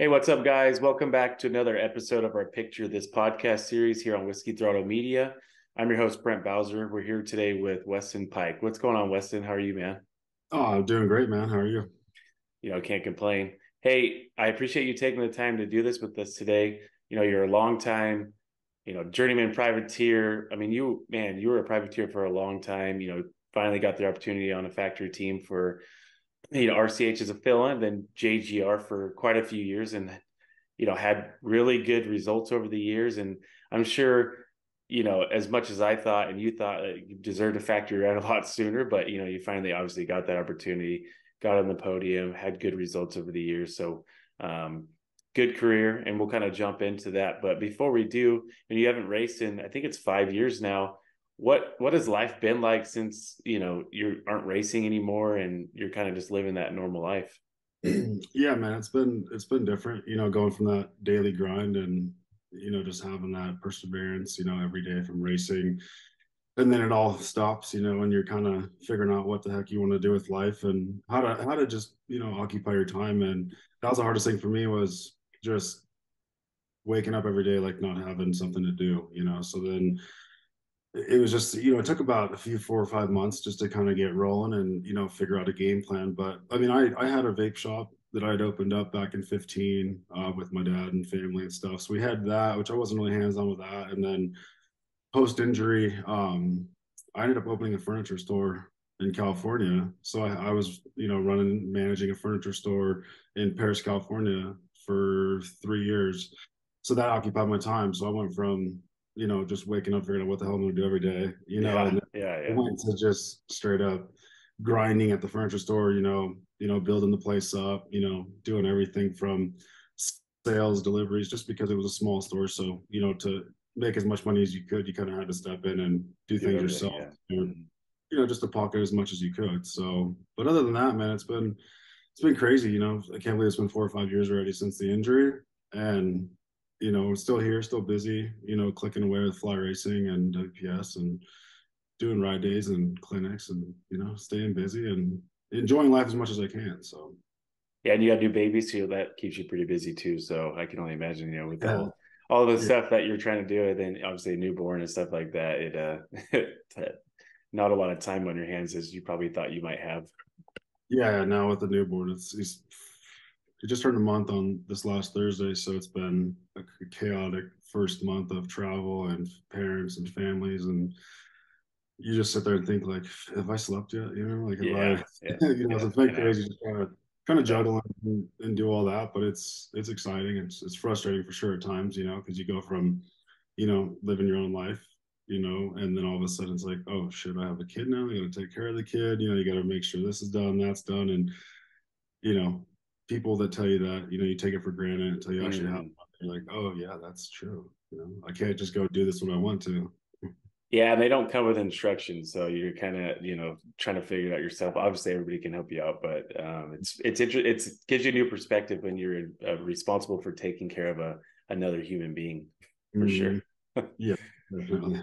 Hey, what's up, guys? Welcome back to another episode of our Picture This podcast series here on Whiskey Throttle Media. I'm your host, Brent Bowser. We're here today with Weston Peick. What's going on, Weston? How are you, man? Oh, I'm doing great, man. How are you? You know, can't complain. Hey, I appreciate you taking the time to do this with us today. You know, you're a long time, you know, journeyman privateer. I mean, you, man, you were a privateer for a long time. You know, finally got the opportunity on a factory team for you know RCH as a fill-in, then JGR for quite a few years, and you know had really good results over the years. And I'm sure you know as much as I thought and you thought you deserved a factory ride a lot sooner, but you know you finally obviously got that opportunity, got on the podium, had good results over the years. So um, good career, and we'll kind of jump into that. But before we do, and you haven't raced in I think it's five years now what what has life been like since you know you aren't racing anymore and you're kind of just living that normal life? Yeah man it's been it's been different you know going from that daily grind and you know just having that perseverance you know every day from racing. And then it all stops you know and you're kind of figuring out what the heck you want to do with life and how to how to just you know occupy your time. And that was the hardest thing for me was just waking up every day like not having something to do you know so then it was just you know it took about a few four or five months just to kind of get rolling and you know figure out a game plan but i mean i i had a vape shop that i had opened up back in 15 uh, with my dad and family and stuff so we had that which i wasn't really hands on with that and then post injury um i ended up opening a furniture store in california so I, I was you know running managing a furniture store in Perris california for three years so that occupied my time so i went from you know, just waking up figuring out what the hell I'm gonna do every day, you know, yeah, and yeah, yeah. went to just straight up grinding at the furniture store, you know, you know, building the place up, you know, doing everything from sales, deliveries, just because it was a small store. So, you know, to make as much money as you could, you kind of had to step in and do, things yourself. Yeah. And, mm-hmm. you know, just to pocket as much as you could. So, but other than that, man, it's been it's been crazy. You know, I can't believe it's been four or five years already since the injury, and you know, still here, still busy, you know, clicking away with fly racing and WPS and doing ride days and clinics and, you know, staying busy and enjoying life as much as I can. So, yeah. And you got new babies, too. that keeps you pretty busy too. So I can only imagine, you know, with yeah. all, all the yeah. stuff that you're trying to do, and then obviously newborn and stuff like that, it, uh, not a lot of time on your hands as you probably thought you might have. Yeah. Now with the newborn, it's, it's it just turned a month on this last Thursday, so it's been a chaotic first month of travel and parents and families, and you just sit there and think like, have I slept yet? You know, like, yeah, I, yeah, you know, yeah, it's been crazy just trying to kind of juggle and, and, do all that, but it's it's exciting. It's it's frustrating for sure at times, you know, because you go from, you know, living your own life, you know, and then all of a sudden it's like, oh shit, I have a kid now. I got to take care of the kid. You know, you got to make sure this is done, that's done, and you know, people that tell you that, you know, you take it for granted until you actually have You're like, oh yeah, that's true. You know, I can't just go do this when I want to. Yeah, and they don't come with instructions, so you're kind of you know trying to figure it out yourself. Obviously, everybody can help you out, but um, it's it's inter- it's gives you a new perspective when you're uh, responsible for taking care of a another human being, for mm-hmm. sure. yeah, definitely.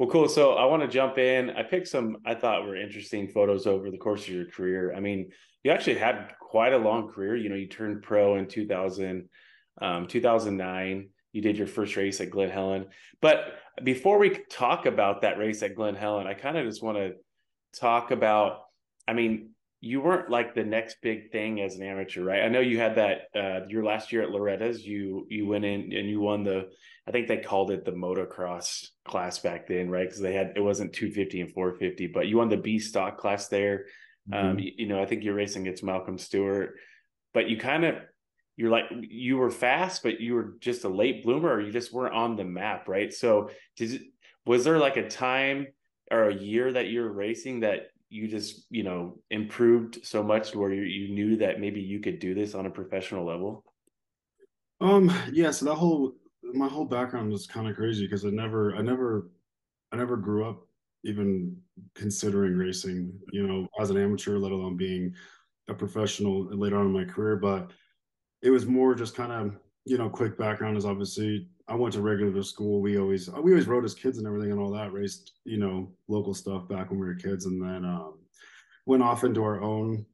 Well, cool. So I want to jump in. I picked some I thought were interesting photos over the course of your career. I mean, you actually had quite a long career. You know, you turned pro in 2000, um, 2009. You did your first race at Glen Helen. But before we talk about that race at Glen Helen, I kind of just want to talk about, I mean, you weren't like the next big thing as an amateur, right? I know you had that uh, your last year at Loretta's. You you went in and you won the, I think they called it the motocross class back then, right? Because they had it wasn't 250 and 450, but you won the B stock class there. Um, mm-hmm. Um, you, you, know, I think you're racing against Malcolm Stewart, but you kind of you're like you were fast, but you were just a late bloomer, or you just weren't on the map, right? So, did was there like a time or a year that you're racing that you just you know improved so much where you, you knew that maybe you could do this on a professional level? Um, yeah. So that whole my whole background was kind of crazy because I never, I never, I never grew up even considering racing, you know, as an amateur, let alone being a professional later on in my career. But it was more just kind of, you know, quick background is obviously I went to regular school. We always we always rode as kids and everything and all that, raced, you know, local stuff back when we were kids, and then um, went off into our own,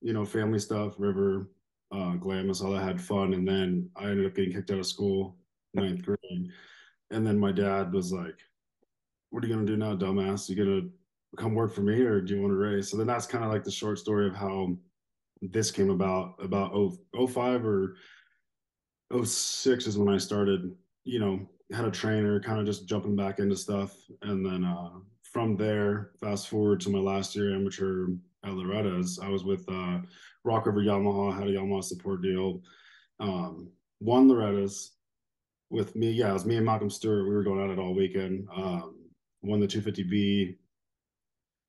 you know, family stuff, river, uh, Glamis. All that had fun, and then I ended up getting kicked out of school ninth grade. And then my dad was like, "What are you gonna do now, dumbass? You gonna come work for me, or do you want to race?" So then that's kind of like the short story of how this came about. About 0, 05 or 06 is when I started. You know, had a trainer, kind of just jumping back into stuff, and then uh, from there, fast forward to my last year amateur at Loretta's, I was with uh, Rock River Yamaha, had a Yamaha support deal. Um, won Loretta's with me. Yeah, it was me and Malcolm Stewart. We were going at it all weekend. Um, won the 250B.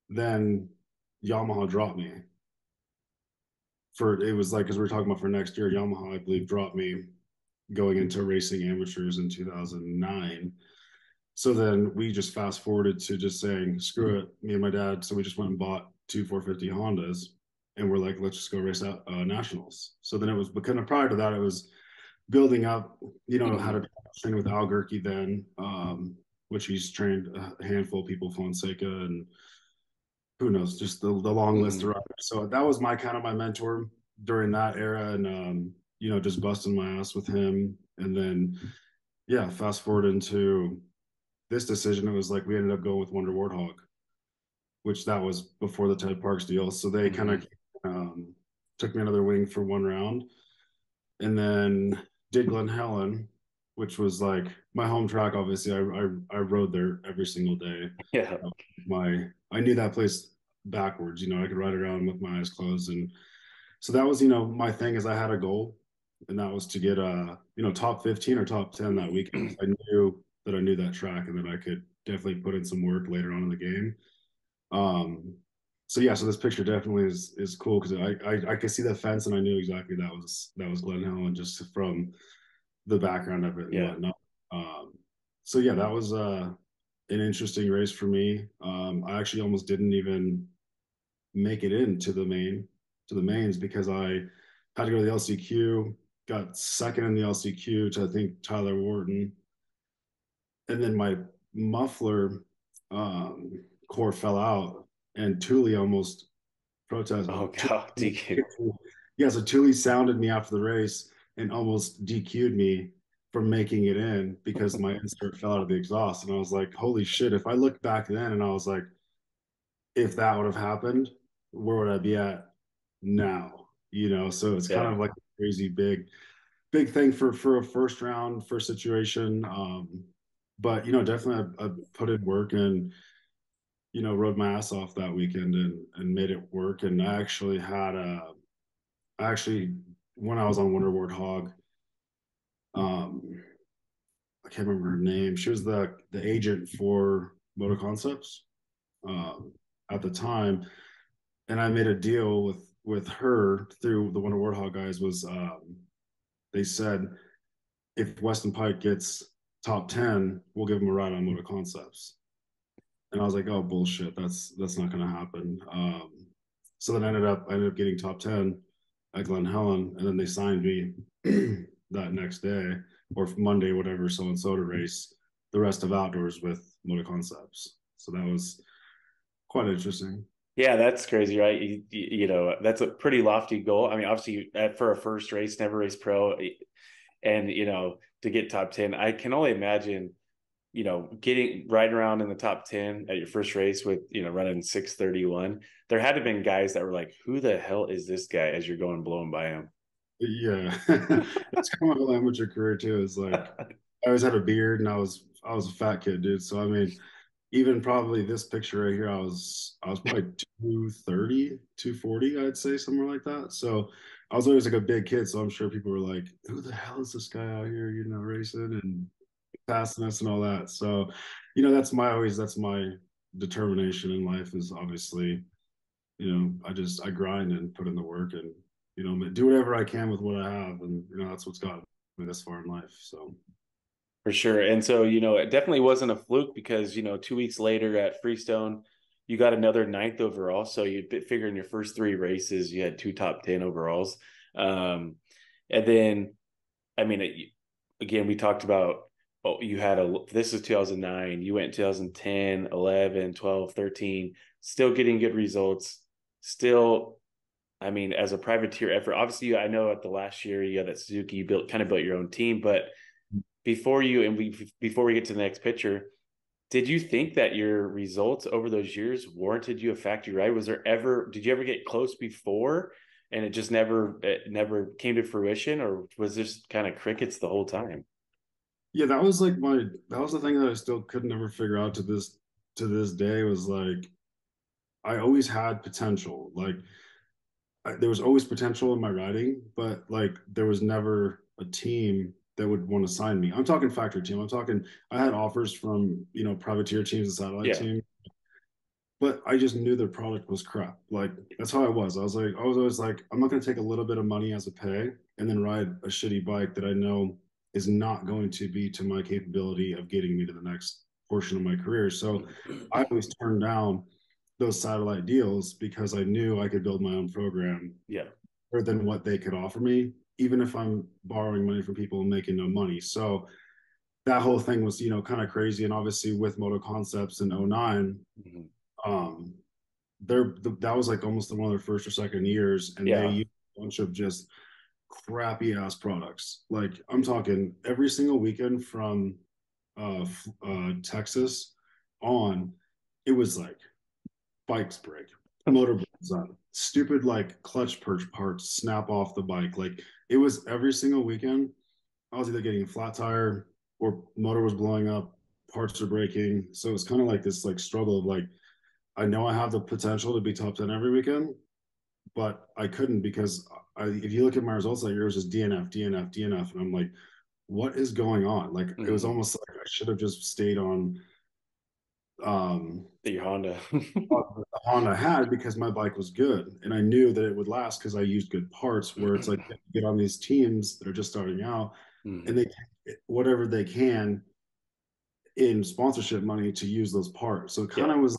Then Yamaha dropped me. For it was like, because we were talking about for next year, Yamaha, I believe, dropped me going into racing amateurs in 2009. So then we just fast forwarded to just saying, screw it, me and my dad. So we just went and bought two 450 Hondas and we're like, let's just go race out uh, nationals. So then it was, but kind of prior to that, it was building up, you know, how to train with Al Gerke then, um, which he's trained a handful of people, Fonseca and who knows, just the, the long list mm-hmm. of riders. So that was my kind of my mentor during that era. And, um, you know, just busting my ass with him. And then, yeah, fast forward into this decision, it was like we ended up going with Wonder Warthog, which that was before the Ted Parks deal. So they mm-hmm. kind of um, took me another wing for one round. And then did Glen Helen, which was like my home track. Obviously, I, I, I rode there every single day. Yeah, my I knew that place backwards. You know, I could ride around with my eyes closed, and so that was you know my thing is I had a goal, and that was to get uh you know top fifteen or top ten that weekend. I knew that I knew that track and that I could definitely put in some work later on in the game. Um, so yeah, so this picture definitely is is cool because I, I I could see the fence and I knew exactly that was that was Glen Helen just from the background of it and yeah. whatnot. Um, so yeah, that was uh an interesting race for me. Um, I actually almost didn't even make it into the main to the mains because I had to go to the LCQ, got second in the LCQ to I think Tyler Wharton, and then my muffler um, core fell out, and Thule almost protested. Oh god, DQ. Yeah, so Thule sounded me after the race and almost DQ'd me from making it in because my insert fell out of the exhaust. And I was like, holy shit, if I look back then and I was like, if that would have happened, where would I be at now? You know, so it's yeah. kind of like a crazy big, big thing for for a first round first situation. Um, but you know, definitely I, I put in work and you know rode my ass off that weekend and and made it work. And I actually had a, I actually when I was on Wonder Warthog, um, I can't remember her name. She was the the agent for Moto Concepts um, at the time, and I made a deal with with her through the Wonder Warthog guys. Was um, they said if Weston Peick gets top ten, we'll give him a ride on Moto Concepts. And I was like, oh bullshit, that's that's not going to happen. Um, so then I ended up I ended up getting top ten at Glen Helen, and then they signed me that next day or Monday, whatever, so and so to race the rest of outdoors with Moto Concepts. So that was quite interesting. Yeah, that's crazy, right? You, you, know, that's a pretty lofty goal. I mean, obviously, for a first race, never race pro, and you know, to get top ten, I can only imagine you know, getting right around in the top 10 at your first race with, you know, running 631, there had to have been guys that were like, who the hell is this guy as you're going blowing by him? Yeah. That's kind of my amateur career too. Is like I always had a beard and I was I was a fat kid, dude. So I mean, even probably this picture right here, I was I was probably 230, 240, I'd say, somewhere like that. So I was always like a big kid. So I'm sure people were like, who the hell is this guy out here, you know, racing? And fastness and all that. So, you know, that's my always that's my determination in life is obviously, you know, I just I grind and put in the work and you know do whatever I can with what I have, and you know that's what's got me this far in life. So. For sure. And so, you know, it definitely wasn't a fluke because, you know, two weeks later at Freestone, you got another ninth overall. So you figure in your first three races, you had two top 10 overalls. Um, and then, I mean, again, we talked about oh, you had a this is 2009 you went 2010 11 12 13 still getting good results still I mean, as a privateer effort, obviously, I know at the last year you had that Suzuki, you built kind of built your own team, but before you and we before we get to the next picture, did you think that your results over those years warranted you a factory ride? Was there ever did you ever get close before and it just never it never came to fruition, or was this kind of crickets the whole time? Yeah, that was like my that was the thing that I still could never figure out to this to this day was like I always had potential. Like I, there was always potential in my riding, but like there was never a team that would want to sign me. I'm talking factory team. I'm talking. I had offers from you know privateer teams and satellite yeah. team, but I just knew their product was crap. Like that's how I was. I was like, I was always like, I'm not going to take a little bit of money as a pay and then ride a shitty bike that I know is not going to be to my capability of getting me to the next portion of my career. So I always turned down those satellite deals because I knew I could build my own program. Yeah. Better than what they could offer me, even if I'm borrowing money from people and making no money. So that whole thing was, you know, kind of crazy. And obviously with Moto Concepts in 9 mm-hmm. um, there that was like almost the one of their first or second years, and yeah. they used a bunch of just crappy ass products. Like I'm talking every single weekend from uh, uh, Texas on, it was like bikes break, motor on, stupid like clutch perch parts snap off the bike. Like it was every single weekend. I was either getting a flat tire or motor was blowing up, parts are breaking. So it's kind of like this like struggle of like, I know I have the potential to be top 10 every weekend, but I couldn't because I, if you look at my results that year, it was just DNF, DNF, DNF. And I'm like, what is going on? Like mm-hmm. it was mm-hmm. almost like I should have just stayed on um the Honda the Honda had because my bike was good and I knew that it would last because I used good parts where it's like get on these teams that are just starting out mm-hmm. and they whatever they can in sponsorship money to use those parts. So it kind of yeah. was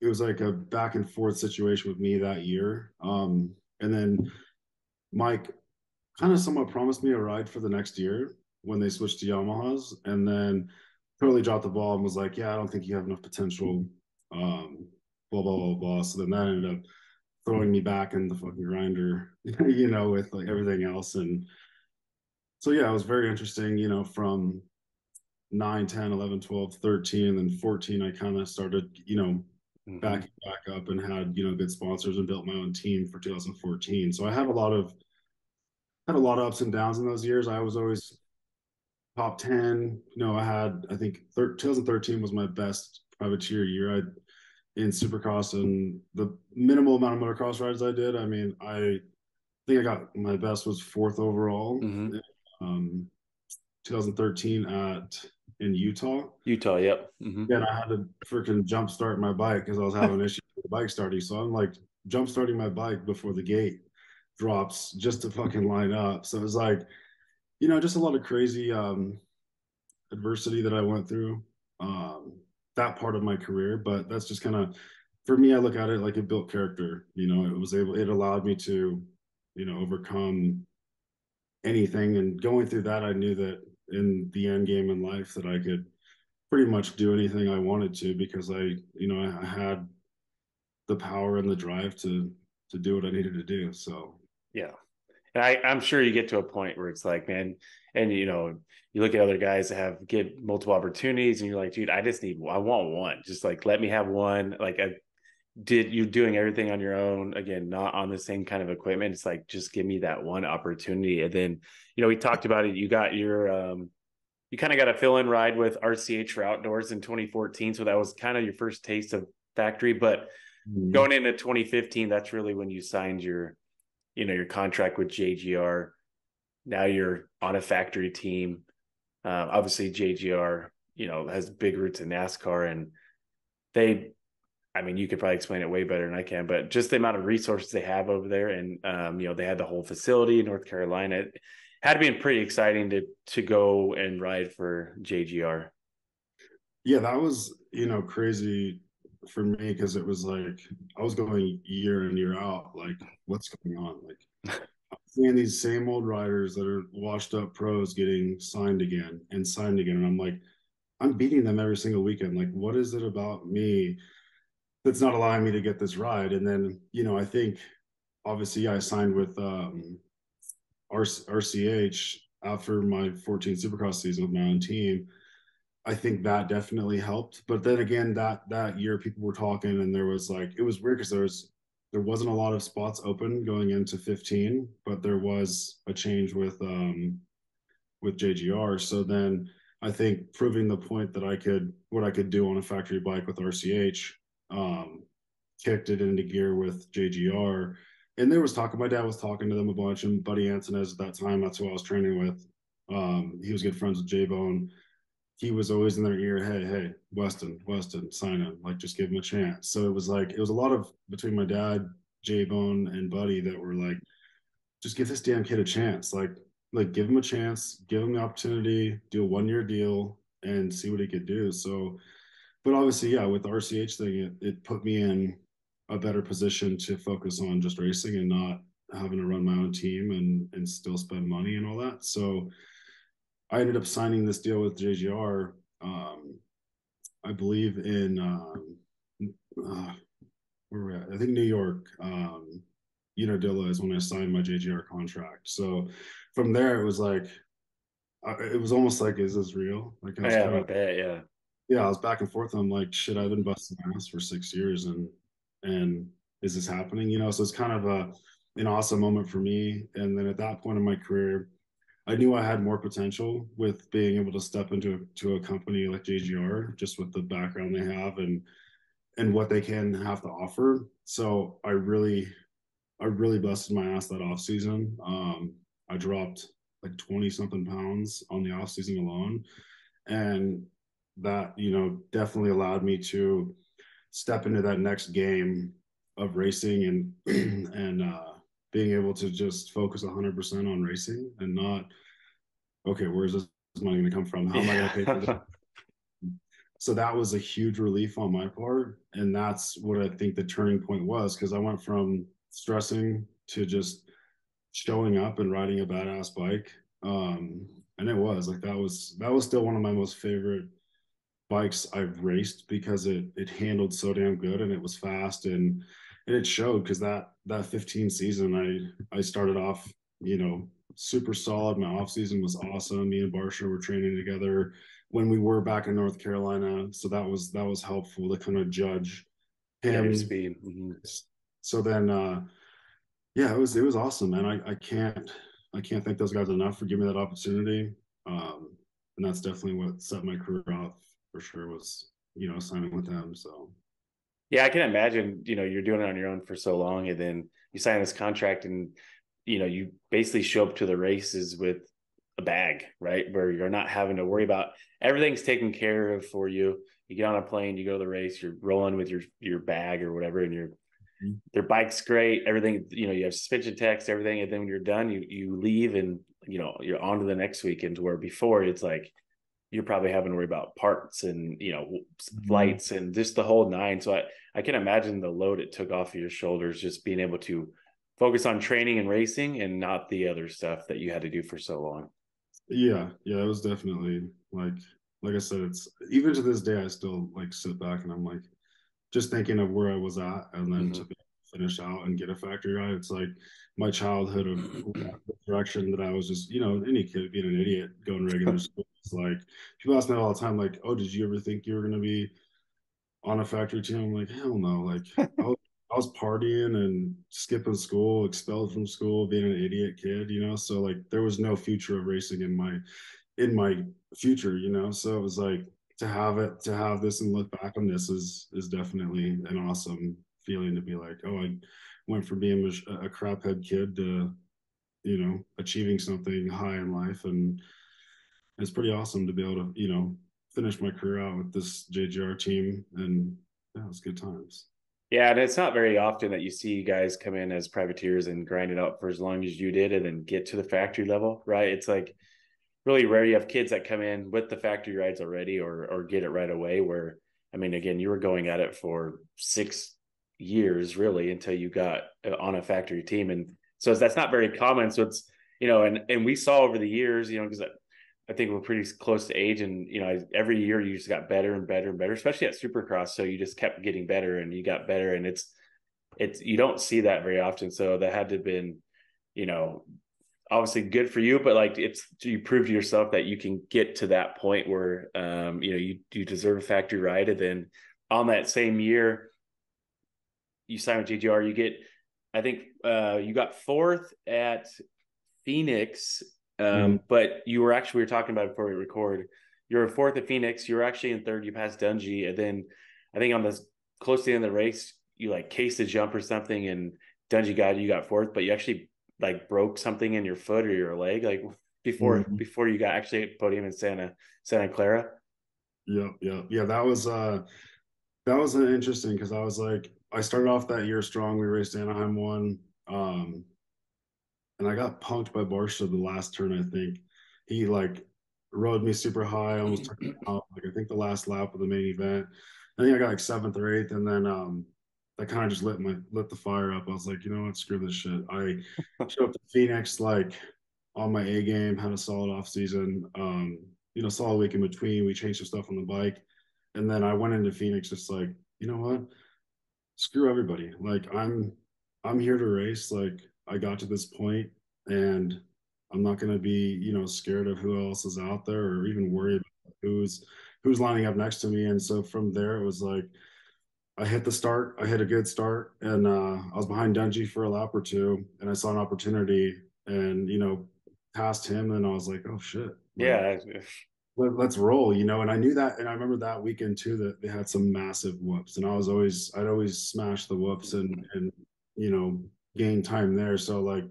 it was like a back and forth situation with me that year. Um and then Mike kind of somewhat promised me a ride for the next year when they switched to Yamahas, and then totally dropped the ball and was like, "Yeah, I don't think you have enough potential." Um, blah blah blah blah. So then that ended up throwing me back in the fucking grinder, you know, with like everything else. And so yeah, it was very interesting, you know, from 9, 10, 11, 12, 13, and then 14, I kind of started, you know, mm-hmm. backing back up and had, you know, good sponsors and built my own team for 2014. So I had a lot of had a lot of ups and downs in those years. I was always top 10. You know, I had, I think 2013 was my best privateer year. I in supercross and the minimal amount of motocross rides I did. I mean, I think I got my best was fourth overall. Mm-hmm. Um, 2013 at in Utah. Utah, yep. Mm-hmm. And I had to freaking jump start my bike because I was having issues with the bike starting. So I'm like jump starting my bike before the gate drops just to fucking line up. So it was like you know, just a lot of crazy um, adversity that I went through um, that part of my career. But that's just kind of, for me, I look at it like it built character. You know, it was able, it allowed me to, you know, overcome anything. And going through that, I knew that in the end game in life that I could pretty much do anything I wanted to because I, you know, I had the power and the drive to to do what I needed to do. So yeah, and I, I'm sure you get to a point where it's like, man, and you know, you look at other guys that have get multiple opportunities, and you're like, dude, I just need, I want one. Just like let me have one. Like I did, you doing everything on your own again, not on the same kind of equipment. It's like just give me that one opportunity, and then you know, we talked about it. You got your, um, you kind of got a fill in ride with RCH for outdoors in 2014, so that was kind of your first taste of factory, but. Mm-hmm. Going into 2015, that's really when you signed your you know your contract with JGR. Now you're on a factory team. Uh, obviously, JGR you know has big roots in NASCAR, and they, I mean, you could probably explain it way better than I can, but just the amount of resources they have over there, and um, you know they had the whole facility in North Carolina. It had to be pretty exciting to to go and ride for JGR. Yeah, that was you know crazy for me because it was like I was going year in year out. Like, what's going on? Like, I'm seeing these same old riders that are washed up pros getting signed again and signed again, and I'm like, I'm beating them every single weekend. Like, what is it about me that's not allowing me to get this ride? And then, you know, I think obviously I signed with um, RCH after my 14 Supercross season with my own team. I think that definitely helped. But then again, that that year people were talking, and there was like it was weird because there was there wasn't a lot of spots open going into 15, but there was a change with um with JGR. So then I think proving the point that I could what I could do on a factory bike with RCH um, kicked it into gear with JGR. And there was talking. My dad was talking to them a bunch, and Buddy Antunez at that time. That's who I was training with. Um, he was good friends with J Bone. He was always in their ear. Hey, hey, Weston, Weston, sign him. Like, just give him a chance. So it was like it was a lot of between my dad, J Bone, and Buddy that were like, just give this damn kid a chance. Like, like give him a chance, give him the opportunity, do a one year deal, and see what he could do. So, but obviously, yeah, with the RCH thing, it, it put me in a better position to focus on just racing and not having to run my own team and and still spend money and all that. So, I ended up signing this deal with JGR. Um, I believe in um, uh, where we at? I think New York. Um, Unadilla is when I signed my JGR contract. So from there, it was like, it was almost like, is this real? Like, I was yeah, kind of, bet, yeah, yeah. I was back and forth. I'm like, shit, I've been busting ass for six years, and and is this happening? You know, so it's kind of a an awesome moment for me. And then at that point in my career, I knew I had more potential with being able to step into to a company like JGR, just with the background they have and and what they can have to offer. So I really I really busted my ass that off season. Um, I dropped like 20 something pounds on the off season alone. And that, you know, definitely allowed me to step into that next game of racing and, and, uh, being able to just focus 100% on racing and not, okay, where's this money going to come from? How am I going to pay for that? so that was a huge relief on my part. And that's what I think the turning point was because I went from stressing to just showing up and riding a badass bike. Um, and it was like that was that was still one of my most favorite bikes I've raced because it it handled so damn good and it was fast and and it showed because that that 15 season I I started off you know super solid. My off season was awesome. Me and Barcia were training together when we were back in North Carolina, so that was that was helpful to kind of judge him. Yeah, speed. Mm-hmm so then uh yeah it was it was awesome man i i can't i can't thank those guys enough for giving me that opportunity um and that's definitely what set my career off for sure was you know signing with them so. Yeah i can imagine you know you're doing it on your own for so long and then you sign this contract and you know you basically show up to the races with a bag right? Where you're not having to worry about everything's taken care of for you. You get on a plane you go to the race you're rolling with your your bag or whatever and you're Mm-hmm. their bike's great everything you know you have suspension techs everything and then when you're done you you leave and you know you're on to the next weekend where before it's like you're probably having to worry about parts and you know mm-hmm. flights and just the whole nine so i i can imagine the load it took off of your shoulders just being able to focus on training and racing and not the other stuff that you had to do for so long yeah yeah it was definitely like like i said it's even to this day i still like sit back and i'm like just thinking of where I was at and then mm-hmm. to finish out and get a factory ride. It's like my childhood of the direction that I was just, you know, any kid being an idiot going regular school. It's like people ask me all the time, like, oh, did you ever think you were gonna be on a factory team? I'm like, hell no. Like I was, I was partying and skipping school, expelled from school, being an idiot kid, you know. So like there was no future of racing in my in my future, you know. So it was like to have it to have this and look back on this is is definitely an awesome feeling to be like oh i went from being a, a craphead kid to you know achieving something high in life. And it's pretty awesome to be able to you know finish my career out with this jgr team. And yeah it was good times. Yeah and it's not very often that you see guys come in as privateers and grind it out for as long as you did and then get to the factory level right? It's like really rare you have kids that come in with the factory rides already or or get it right away where i mean again you were going at it for six years really until you got uh, on a factory team and so that's not very common so it's you know and and we saw over the years you know because I, I think we're pretty close to age and you know every year you just got better and better and better especially at supercross so you just kept getting better and you got better and it's it's you don't see that very often. So that had to have been, you know, obviously good for you, but like it's you prove to yourself that you can get to that point where um, you know, you you deserve a factory ride. And then on that same year, you sign with JGR, you get I think uh you got fourth at Phoenix. Um, mm. but you were actually we were talking about before we record. You were fourth at Phoenix, you were actually in third, you passed Dungey, and then I think on the close to the end of the race, you like cased a jump or something and Dungey got you got fourth, but you actually like broke something in your foot or your leg like before mm-hmm. before you got actually at podium in Santa Santa Clara. Yeah, yeah, yeah. That was uh that was interesting because I was like I started off that year strong. We raced Anaheim one. Um and I got punked by Barcia the last turn, I think. He like rode me super high, almost took me out. Like I think the last lap of the main event. I think I got like seventh or eighth, and then um that kind of just lit my lit the fire up. I was like, you know what, screw this shit. I showed up to Phoenix like on my A game, had a solid off season. Um, you know, solid week in between. We changed some stuff on the bike. And then I went into Phoenix just like, you know what? Screw everybody. Like I'm I'm here to race. Like I got to this point and I'm not gonna be, you know, scared of who else is out there or even worried about who's who's lining up next to me. And so from there it was like I hit the start. I hit a good start, and uh, I was behind Dungey for a lap or two, and I saw an opportunity, and you know, passed him, and I was like, "Oh shit!" yeah, let, us roll, you know. And I knew that, and I remember that weekend too that they had some massive whoops, and I was always, I'd always smash the whoops and and you know gain time there. So like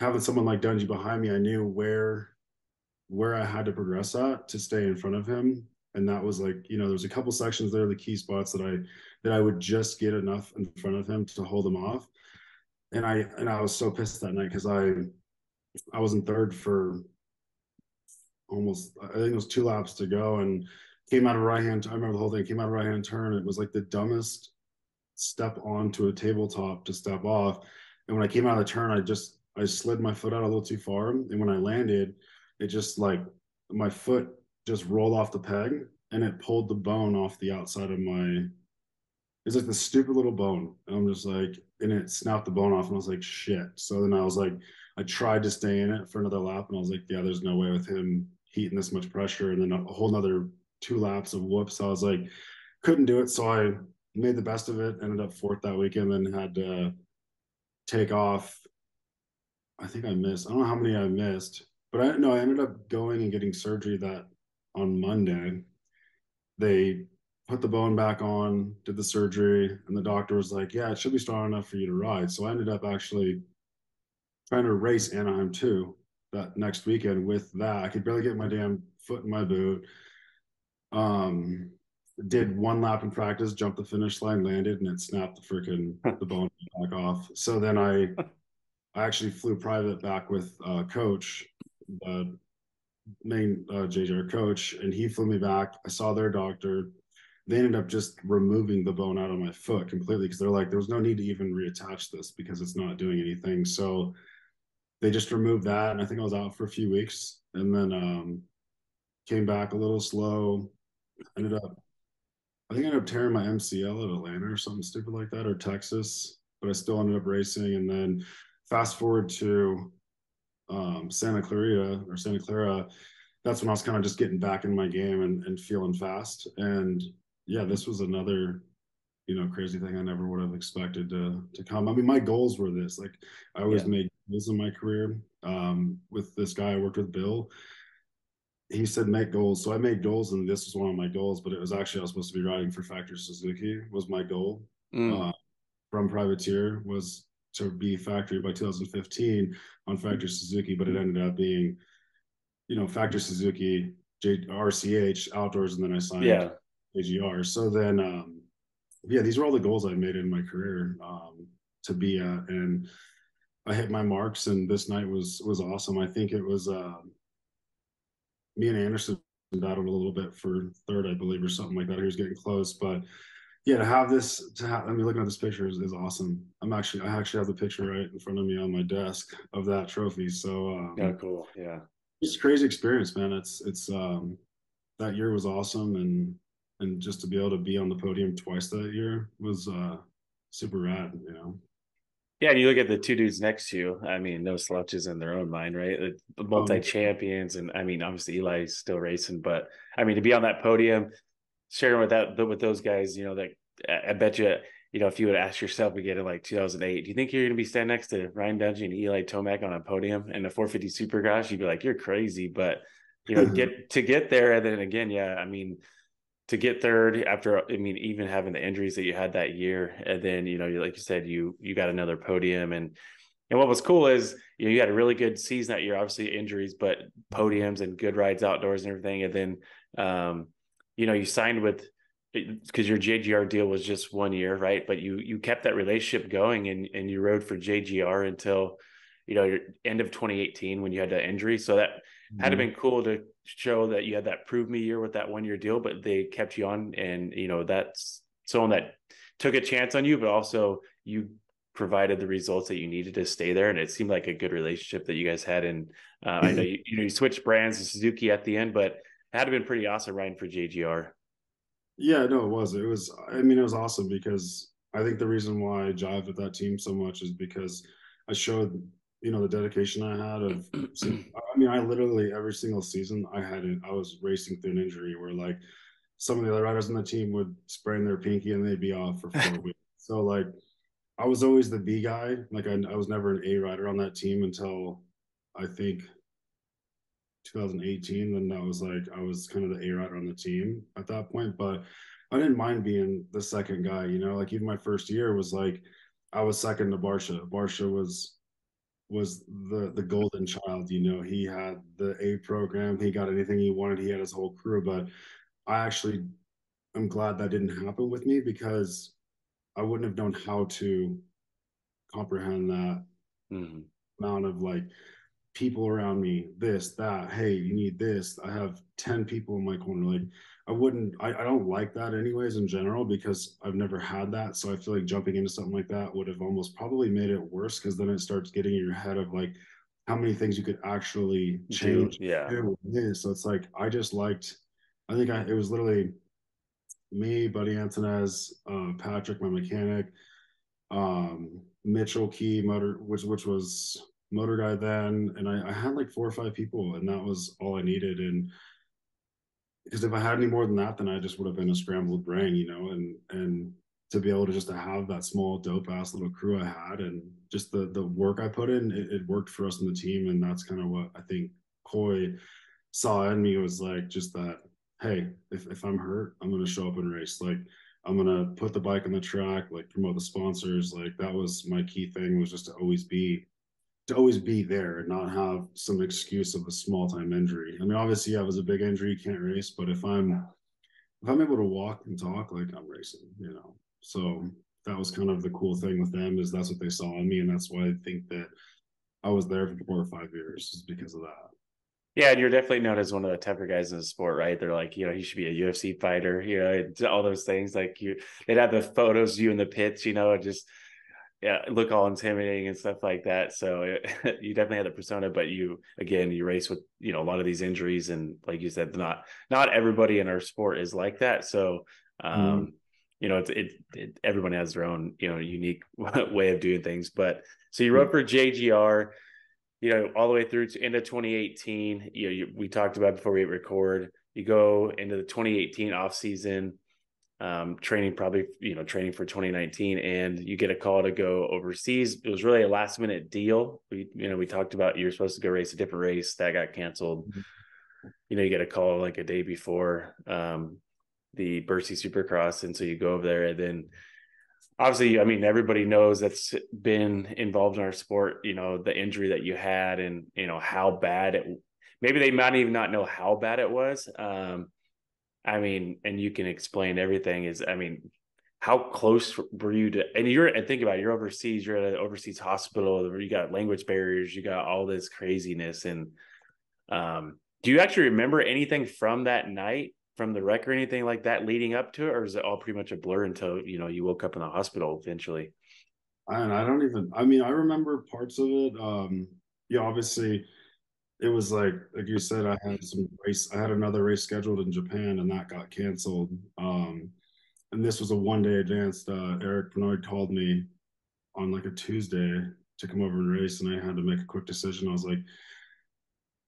having someone like Dungey behind me, I knew where where I had to progress at to stay in front of him and that was like you know there's a couple sections there the key spots that i that I would just get enough in front of him to hold him off. And I and I was so pissed that night because I I was in third for almost I think it was two laps to go and came out of right hand. I remember the whole thing came out of right hand turn. It was like the dumbest step onto a tabletop to step off. And when I came out of the turn, I just I slid my foot out a little too far. And when I landed, it just like my foot just rolled off the peg and it pulled the bone off the outside of my it's like the stupid little bone. And I'm just like, and it snapped the bone off, and I was like, shit. So then I was like, I tried to stay in it for another lap, and I was like, yeah, there's no way with him heating this much pressure, and then a whole nother two laps of whoops. So I was like, couldn't do it. So I made the best of it. Ended up fourth that weekend, then had to take off. I think I missed. I don't know how many I missed, but I no, I ended up going and getting surgery that on Monday. They put the bone back on, did the surgery, and the doctor was like, "Yeah, it should be strong enough for you to ride." So I ended up actually trying to race Anaheim two that next weekend with that. I could barely get my damn foot in my boot. Um, did one lap in practice, jumped the finish line, landed, and it snapped the freaking the bone back off. So then I, I actually flew private back with uh, coach, the main uh, JGR coach, and he flew me back. I saw their doctor they ended up just removing the bone out of my foot completely because they're like, there was no need to even reattach this because it's not doing anything. So they just removed that. And I think I was out for a few weeks and then um, came back a little slow. Ended up, I think I ended up tearing my MCL at Atlanta or something stupid like that or Texas, but I still ended up racing. And then fast forward to um, Santa Clarita or Santa Clara, that's when I was kind of just getting back in my game and, and feeling fast. And yeah, this was another you know crazy thing I never would have expected to to come. I mean, my goals were this. Like I always yeah. made goals in my career. Um, with this guy I worked with, Bill. He said make goals, so I made goals, and this was one of my goals. But it was actually I was supposed to be riding for Factory Suzuki was my goal. Mm. Uh, from privateer was to be factory by 2015 on Factory Suzuki, but it ended up being, you know, Factory Suzuki, J- RCH outdoors, and then I signed yeah. JGR. So then, um, yeah, these were all the goals I made in my career um, to be at, and I hit my marks. And this night was was awesome. I think it was uh, me and Anderson battled a little bit for third, I believe, or something like that. He was getting close, but yeah, to have this, to have, I mean, looking at this picture is, is awesome. I'm actually, I actually have the picture right in front of me on my desk of that trophy. So, um, yeah, cool. Yeah. It's crazy experience, man. It's, it's, um, that year was awesome. And and just to be able to be on the podium twice that year was uh super rad, you know. Yeah, and you look at the two dudes next to you. I mean, no slouches in their own mind, right? The oh, multi champions, and I mean, obviously Eli's still racing, but I mean, to be on that podium, sharing with that with those guys, you know, that I bet you, you know, if you would ask yourself again in like 2008, do you think you're going to be standing next to Ryan Dungey and Eli Tomac on a podium in a 450 Supercross? You'd be like, you're crazy, but you know, get to get there, and then again, yeah, I mean to get third after I mean even having the injuries that you had that year and then you know like you said you you got another podium and and what was cool is you know you had a really good season that year obviously injuries but podiums and good rides outdoors and everything and then um you know you signed with because your JGR deal was just one year right but you you kept that relationship going and and you rode for JGR until you know your end of 2018 when you had that injury so that mm-hmm. had been cool to show that you had that prove me year with that one year deal, but they kept you on, and you know that's someone that took a chance on you, but also you provided the results that you needed to stay there, and it seemed like a good relationship that you guys had. And uh, I know you, you know you switched brands to Suzuki at the end, but it had been pretty awesome riding for JGR. Yeah, no, it was. It was. I mean, it was awesome because I think the reason why I jived with that team so much is because I showed you know the dedication I had of I mean I literally every single season I had it I was racing through an injury where like some of the other riders on the team would sprain their pinky and they'd be off for four weeks. So like I was always the B guy. Like I, I was never an A rider on that team until I think 2018. Then that was like I was kind of the A rider on the team at that point. But I didn't mind being the second guy, you know, like even my first year was like I was second to Barcia. Barcia was was the the golden child. You know, he had the A program. He got anything he wanted. He had his whole crew. But I actually, I'm glad that didn't happen with me because I wouldn't have known how to comprehend that mm-hmm. amount of like people around me. This, that. Hey, you need this. I have ten people in my corner. Like I wouldn't, I, I don't like that anyways in general because I've never had that. So I feel like jumping into something like that would have almost probably made it worse because then it starts getting in your head of like how many things you could actually change. Yeah. So it's like, I just liked, I think I, it was literally me, Buddy Antunez, uh, Patrick, my mechanic, um, Mitchell Key, motor, which, which was motor guy then. And I, I had like four or five people and that was all I needed. And, because if I had any more than that, then I just would have been a scrambled brain, you know, and and to be able to just to have that small dope ass little crew I had and just the the work I put in, it, it worked for us in the team, and that's kind of what I think Coy saw in me was like just that. Hey, if if I'm hurt, I'm gonna show up and race. Like I'm gonna put the bike on the track, like promote the sponsors. Like that was my key thing was just to always be to always be there and not have some excuse of a small time injury. I mean, obviously, yeah, was a big injury, can't race, but if I'm if I'm able to walk and talk, like I'm racing, you know. So that was kind of the cool thing with them is that's what they saw in me, and that's why I think that I was there for four or five years is because of that. Yeah, and you're definitely known as one of the tougher guys in the sport, right? They're like, you know, he should be a UFC fighter, you know, all those things. Like you, they'd have the photos you in the pits, you know, just yeah look all intimidating and stuff like that so it, you definitely had the persona but you again you race with you know a lot of these injuries and like you said not not everybody in our sport is like that so um mm. you know it's it, it everyone has their own you know unique way of doing things but so you rode for jgr you know all the way through to end of 2018 you know you, we talked about before we record you go into the 2018 off season um, training probably you know training for 2019 and you get a call to go overseas. It was really a last minute deal. We you know we talked about you're supposed to go race a different race that got canceled. Mm-hmm. you know you get a call like a day before um, the Bercy Supercross and so you go over there and then obviously I mean everybody knows that's been involved in our sport you know the injury that you had and you know how bad it maybe they might even not know how bad it was um, I mean, and you can explain everything. Is I mean, how close were you to? And you're and think about it, you're overseas. You're at an overseas hospital. You got language barriers. You got all this craziness. And um, do you actually remember anything from that night, from the wreck or anything like that, leading up to it, or is it all pretty much a blur until you know you woke up in the hospital eventually? I, I don't even. I mean, I remember parts of it. Um, yeah, obviously it was like like you said i had some race i had another race scheduled in japan and that got canceled um and this was a one day advance. Uh, Eric Peronnard called me on like a Tuesday to come over and race, and I had to make a quick decision. I was like,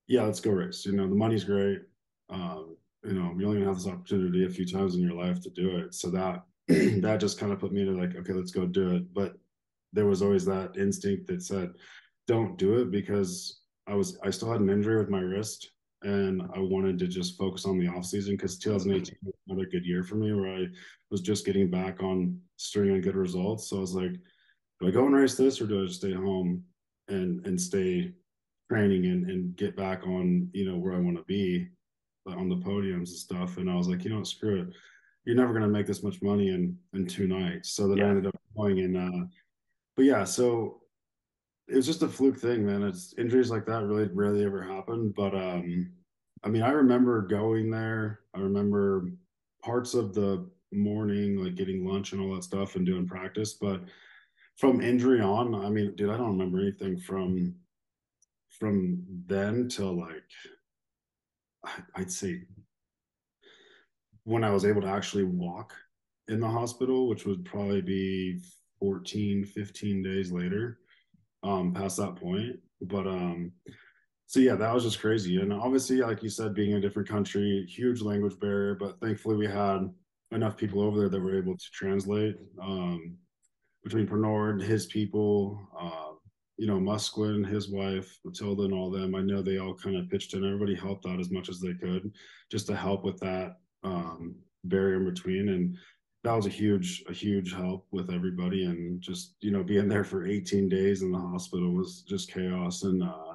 "Yeah, let's go race." You know, the money's great. Um, you know, you're only have this opportunity a few times in your life to do it. So that that just kind of put me to like, okay, let's go do it. But there was always that instinct that said, don't do it because I was I still had an injury with my wrist and I wanted to just focus on the off season because 2018 was another good year for me where I was just getting back on stringing good results. So I was like, do I go and race this or do I just stay home and and stay training and, and get back on, you know, where I want to be on the podiums and stuff. And I was like, you know what, screw it. You're never gonna make this much money in in two nights. So then yeah. I ended up going and uh but yeah, so it was just a fluke thing, man. It's injuries like that really rarely ever happen. But um, I mean, I remember going there. I remember parts of the morning, like getting lunch and all that stuff and doing practice. But from injury on, I mean, dude, I don't remember anything from from then till like I'd say when I was able to actually walk in the hospital, which would probably be 14, 15 days later um past that point. But um so yeah, that was just crazy. And obviously, like you said, being in a different country, huge language barrier, but thankfully we had enough people over there that were able to translate um between Peronnard, his people, uh, you know, Musquin, his wife, Matilda, and all them. I know they all kind of pitched in. Everybody helped out as much as they could just to help with that um, barrier in between. And that was a huge a huge help with everybody and just you know being there for 18 days in the hospital was just chaos. And uh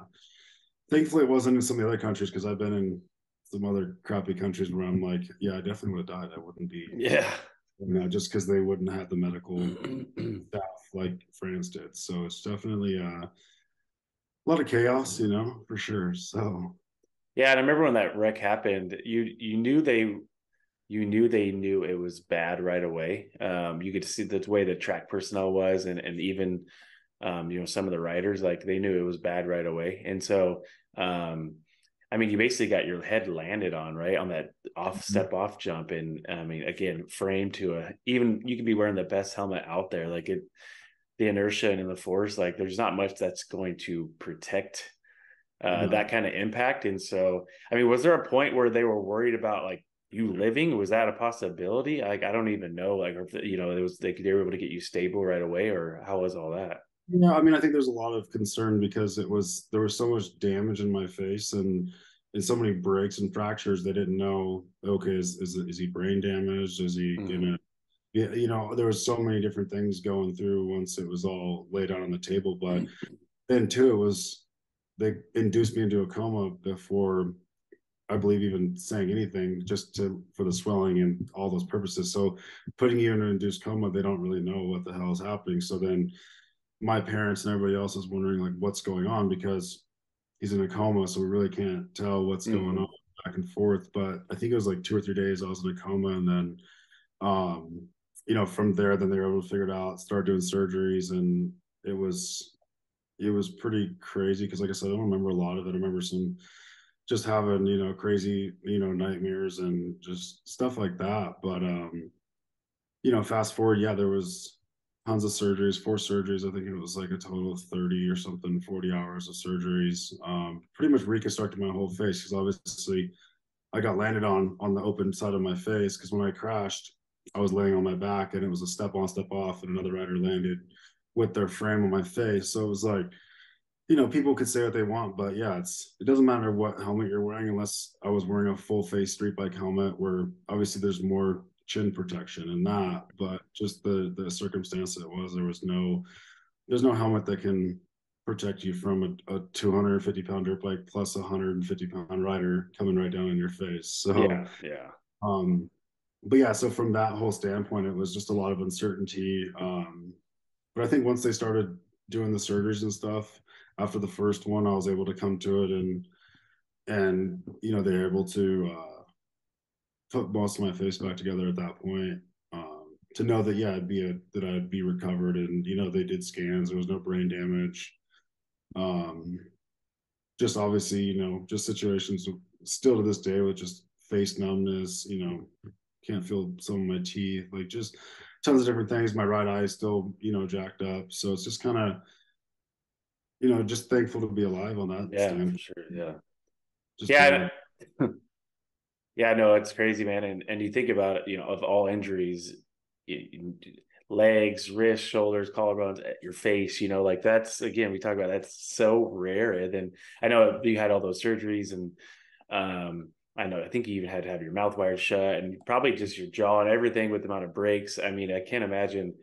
thankfully it wasn't in some of the other countries because i've been in some other crappy countries where i'm like yeah i definitely would have died. I wouldn't be yeah. you know just because they wouldn't have the medical staff like france did. So it's definitely uh, a lot of chaos you know for sure. So yeah and i remember when that wreck happened you you knew they you knew they knew it was bad right away. Um, you could see the way the track personnel was, and and even um, you know some of the riders like they knew it was bad right away. And so, um, I mean, you basically got your head landed on right on that off mm-hmm. step off jump, and I mean, again, frame to a even you could be wearing the best helmet out there, like it, the inertia and the force, like there's not much that's going to protect uh, that kind of impact. And so, I mean, was there a point where they were worried about like you living was that a possibility like i don't even know like if you know it was they, they were able to get you stable right away or how was all that yeah i mean i think there's a lot of concern because it was there was so much damage in my face and and so many breaks and fractures they didn't know okay is is, is he brain damaged is he mm-hmm. gonna yeah you know there was so many different things going through once it was all laid out on the table but mm-hmm. then too it was they induced me into a coma before I believe even saying anything just to for the swelling and all those purposes. So putting you in an induced coma, they don't really know what the hell is happening. So then my parents and everybody else is wondering like what's going on because he's in a coma, so we really can't tell what's mm-hmm. going on back and forth. But I think it was like two or three days I was in a coma, and then um, you know from there, then they were able to figure it out, start doing surgeries, and it was it was pretty crazy because like I said, I don't remember a lot of it. I remember some just having you know crazy you know nightmares and just stuff like that. But um you know fast forward yeah there was tons of surgeries four surgeries. I think it was like a total of 30 or something 40 hours of surgeries. Um pretty much reconstructed my whole face because obviously i got landed on on the open side of my face because when i crashed i was laying on my back and it was a step on step off and another rider landed with their frame on my face. So it was like you know, people could say what they want, but yeah, it's it doesn't matter what helmet you're wearing unless I was wearing a full face street bike helmet where obviously there's more chin protection and that, but just the the circumstance it was there was no there's no helmet that can protect you from a, a 250 pound dirt bike plus a 150 pound rider coming right down in your face. So yeah, yeah. Um, but yeah, so from that whole standpoint, it was just a lot of uncertainty. Um, but I think once they started doing the surgeries and stuff, after the first one, I was able to come to it and and you know they're able to uh, put most of my face back together at that point. Um, to know that yeah, I'd be a, that I'd be recovered, and you know they did scans. There was no brain damage. Um, just obviously, you know, just situations still to this day with just face numbness, you know, can't feel some of my teeth, like just tons of different things. My right eye is still, you know, jacked up. So it's just kind of, you know, just thankful to be alive on that. Yeah, stand. for sure. Yeah. Just yeah. yeah, no, it's crazy, man. And and you think about it, you know, of all injuries, legs, wrists, shoulders, collarbones, eh, your face, you know, like that's again, we talk about that's so rare. And then I know you had all those surgeries and um I know I think you even had to have your mouth wired shut and probably just your jaw and everything with the amount of breaks. I mean, I can't imagine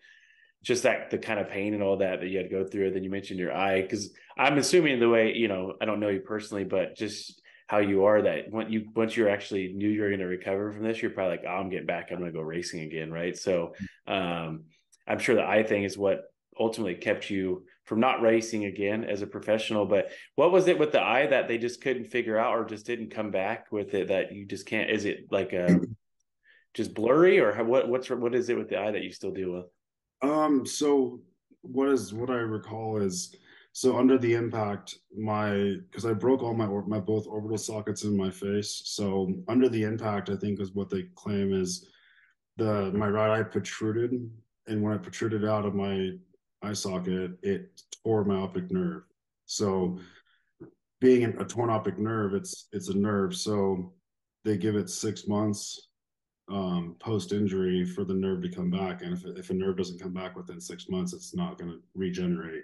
just that the kind of pain and all that that you had to go through. And then you mentioned your eye because I'm assuming the way you know I don't know you personally, but just how you are that when you once you're actually knew you were going to recover from this, you're probably like, oh, I'm getting back. I'm going to go racing again, right? So mm-hmm. um, I'm sure the eye thing is what ultimately kept you from not racing again as a professional. But what was it with the eye that they just couldn't figure out or just didn't come back with it that you just can't? Is it like a just blurry or what? What's what is it with the eye that you still deal with? Um. So what is what I recall is so under the impact, my because I broke all my my both orbital sockets in my face. So under the impact, I think is what they claim is the my right eye protruded, and when I protruded out of my eye socket, it tore my optic nerve. So being a torn optic nerve, it's it's a nerve. So they give it six months um, post injury for the nerve to come back. And if, if a nerve doesn't come back within six months, it's not going to regenerate.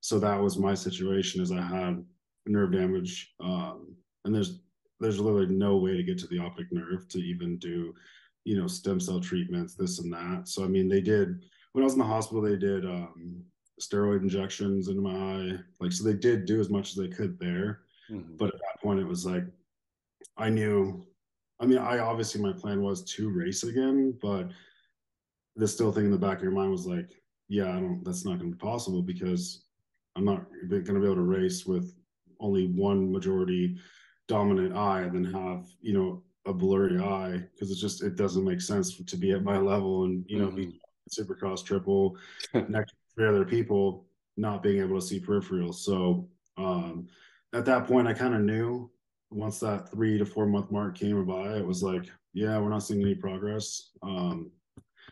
So that was my situation is I had nerve damage. Um, and there's, there's literally no way to get to the optic nerve to even do, you know, stem cell treatments, this and that. So, I mean, they did, when I was in the hospital, they did um, steroid injections into my eye. Like, so they did do as much as they could there. Mm-hmm. But at that point, it was like, I knew, I mean, I obviously my plan was to race again, but the still thing in the back of your mind was like, yeah, I don't, that's not going to be possible because I'm not going to be able to race with only one majority dominant eye and then have, you know, a blurry eye because it's just, it doesn't make sense to be at my level and, you know, mm-hmm. be supercross triple next to three other people not being able to see peripherals. So um, at that point, I kind of knew once that three to four month mark came by, it was like, yeah, we're not seeing any progress. Um,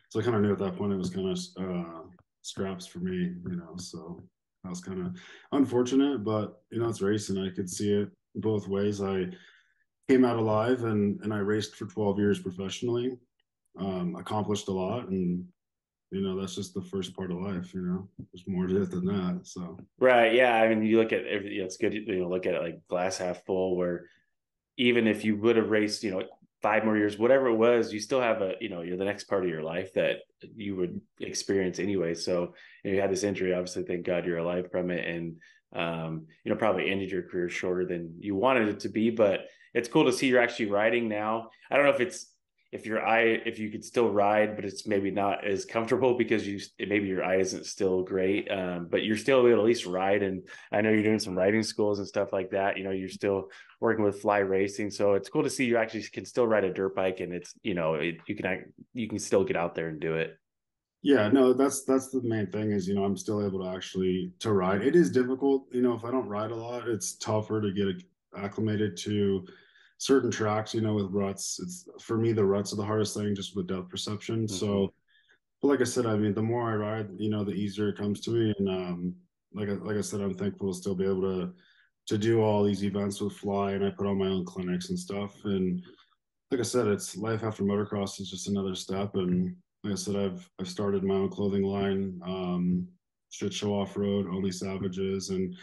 so I kind of knew at that point it was kind of uh, straps for me, you know. So that was kind of unfortunate, but you know, it's racing. I could see it both ways. I came out alive and and I raced for 12 years professionally, um, accomplished a lot, and you know that's just the first part of life you know there's more to it than that so. Right yeah i mean you look at every it's good you know look at it like glass half full where even if you would have raced you know five more years whatever it was you still have a you know you're the next part of your life that you would experience anyway so you, know, you had this injury obviously thank god you're alive from it and um you know probably ended your career shorter than you wanted it to be but it's cool to see you're actually riding now. I don't know if it's if your eye if you could still ride but it's maybe not as comfortable because you maybe your eye isn't still great um, but you're still able to at least ride. And i know you're doing some riding schools and stuff like that you know you're still working with fly racing. So it's cool to see you actually can still ride a dirt bike and it's you know it, you can you can still get out there and do it. Yeah no that's that's the main thing is you know i'm still able to actually to ride. It is difficult you know if i don't ride a lot it's tougher to get acclimated to certain tracks, you know, with ruts, it's for me the ruts are the hardest thing just with depth perception. Mm-hmm. So, but like I said, I mean, the more I ride, you know, the easier it comes to me. And um, like I, like I said, I'm thankful to still be able to to do all these events with Fly, and I put on my own clinics and stuff. And like I said, it's life after motocross is just another step. And like I said, I've I've started my own clothing line, um, shit show off road, only savages, and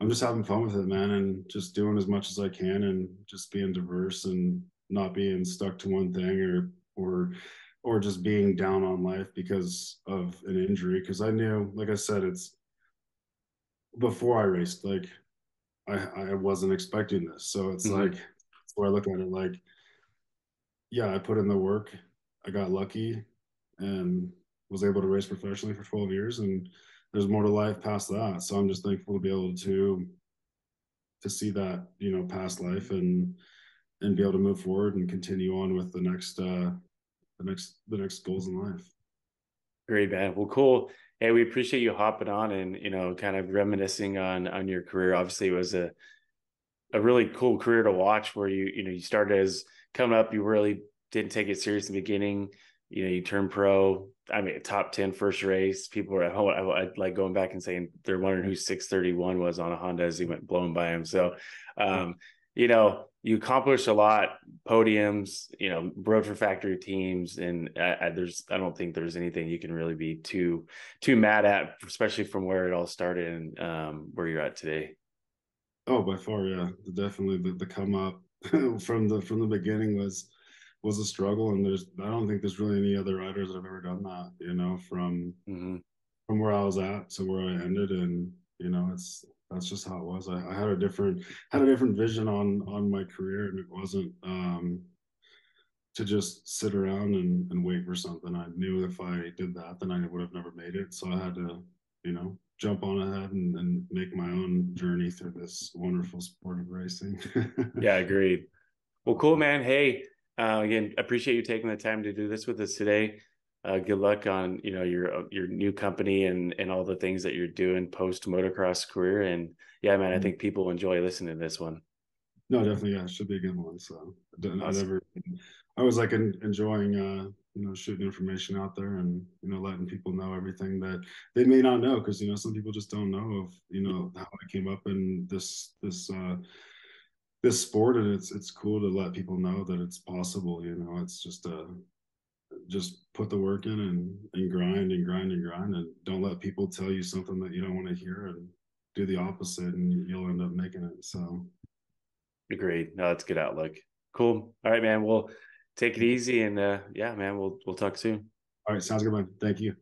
I'm just having fun with it, man, and just doing as much as I can and just being diverse and not being stuck to one thing or or or just being down on life because of an injury. Because I knew, like I said, it's before I raced, like I I wasn't expecting this. So it's mm-hmm. like where I look at it like, yeah, I put in the work, I got lucky and was able to race professionally for 12 years and there's more to life past that. So I'm just thankful to be able to to see that you know past life and and be able to move forward and continue on with the next uh the next the next goals in life. Great, man. Well, cool. Hey, we appreciate you hopping on and you know kind of reminiscing on on your career. Obviously, it was a a really cool career to watch where you you know you started as coming up, you really didn't take it serious in the beginning. You know, you turn pro. I mean, top 10 first race. People were at home. I, I like going back and saying they're wondering who 631 was on a Honda as he went blowing by him. So, um, you know, you accomplish a lot, podiums, you know, rode for factory teams, and I, I, there's I don't think there's anything you can really be too too mad at, especially from where it all started and um, where you're at today. Oh, by far, yeah, definitely the, the come up from the from the beginning was was a struggle, and there's I don't think there's really any other riders that have ever done that, you know, from mm-hmm. from where I was at to where I ended, and you know, it's that's just how it was. I, I, had a different had a different vision on on my career, and it wasn't um, to just sit around and, and wait for something. I knew if I did that, then I would have never made it. So I had to, you know, jump on ahead and, and make my own journey through this wonderful sport of racing. yeah, agreed. Well, cool, man. Hey, uh, again, appreciate you taking the time to do this with us today. Uh, good luck on you know your uh, your new company and and all the things that you're doing post motocross career. And yeah man i mm-hmm. think people enjoy listening to this one. No definitely. Yeah it should be a good one. So i, never i was like enjoying uh you know shooting information out there and you know letting people know everything that they may not know because you know some people just don't know of you know how i came up in this this uh this sport and it's it's cool to let people know that it's possible you know it's just a just put the work in and, and grind and grind and grind and don't let people tell you something that you don't want to hear and do the opposite and you'll end up making it. So agreed. No, that's good outlook. Cool. All right, man. We'll take it easy and uh yeah, man, we'll we'll talk soon. All right, sounds good, man. Thank you.